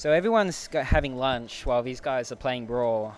So everyone's having lunch while these guys are playing Brawl.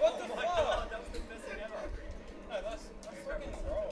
What the fuck? That was the best thing ever. No, that's, that's fucking wrong.